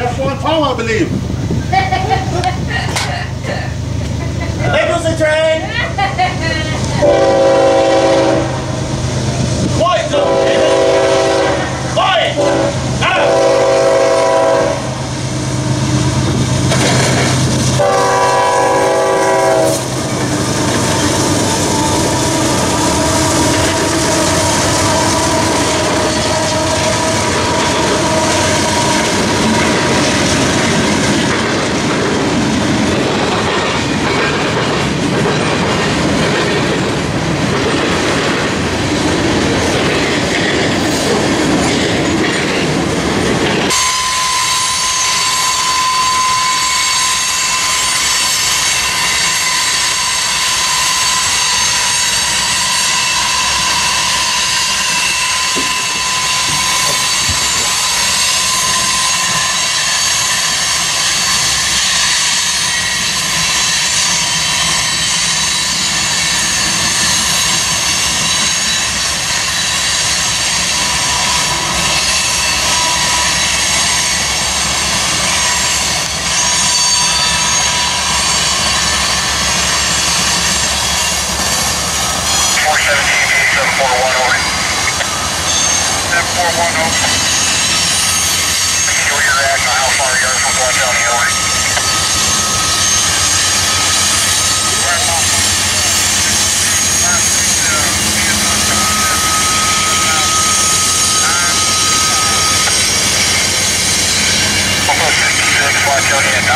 That's one phone, I believe. there goes the train! Why